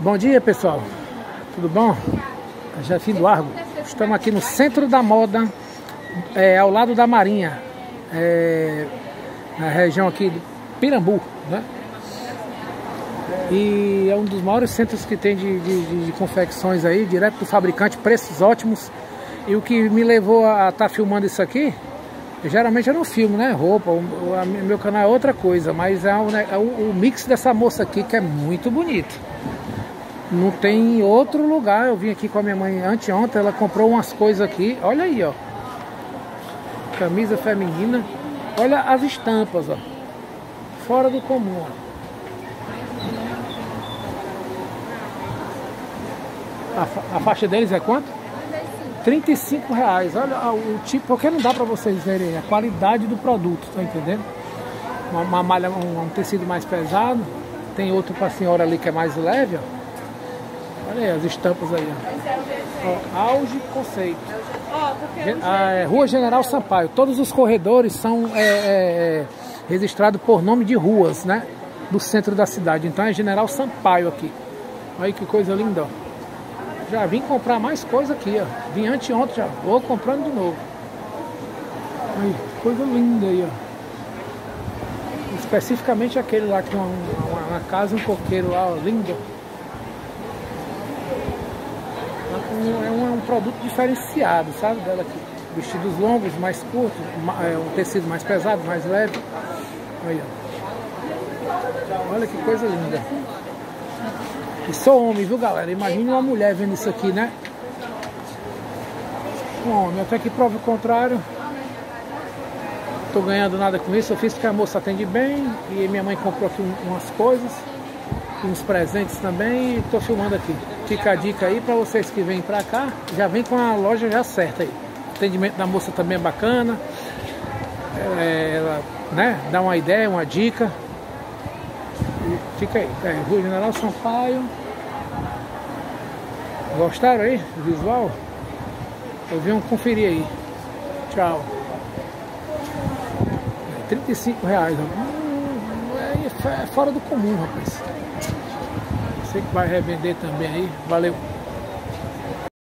Bom dia pessoal, tudo bom? Jafim do Argo. Estamos aqui no centro da moda, é, ao lado da Marinha, é, na região aqui de Pirambu, né? E é um dos maiores centros que tem de, de, de confecções aí, direto do fabricante, preços ótimos. E o que me levou a estar tá filmando isso aqui, geralmente eu não filmo, né? Roupa, o, o meu canal é outra coisa, mas é, né, é o, o mix dessa moça aqui que é muito bonito. Não tem outro lugar. Eu vim aqui com a minha mãe anteontem, ela comprou umas coisas aqui. Olha aí, ó. Camisa feminina. Olha as estampas, ó. Fora do comum, ó. A, a faixa deles é quanto? 35 reais. Olha o tipo, porque não dá pra vocês verem a qualidade do produto, tá entendendo? Uma, uma malha, um, um, tecido mais pesado. Tem outro pra senhora ali que é mais leve, ó. Olha aí as estampas aí. Ó. Ó, auge Conceito. Ah, é, Rua General Sampaio. Todos os corredores são é, é, é, registrados por nome de ruas, né? Do centro da cidade. Então é General Sampaio aqui. Olha que coisa linda, ó. Já vim comprar mais coisa aqui, ó. Vim anteontem já. Vou comprando de novo. Aí, coisa linda aí, ó. Especificamente aquele lá que tem uma, uma, uma casa, um coqueiro lá, ó, lindo um, é um, é um produto diferenciado, sabe? Dela aqui. Vestidos longos, mais curtos, é, um tecido mais pesado, mais leve. Olha. Olha que coisa linda. E sou homem, viu galera? Imagine uma mulher vendo isso aqui, né? Um homem, até que prova o contrário. Tô ganhando nada com isso, eu fiz que a moça atende bem e minha mãe comprou aqui umas coisas uns presentes também e tô filmando aqui. Fica a dica aí para vocês que vêm para cá, já vem com a loja já certa aí. O atendimento da moça também é bacana. É, ela, né, dá uma ideia, uma dica. E fica aí, é, Rua General Sampaio. Gostaram aí do visual? Eu venho conferir aí. Tchau. 35 reais. Hum, é, é fora do comum, rapaz. Você que vai revender também aí. Valeu.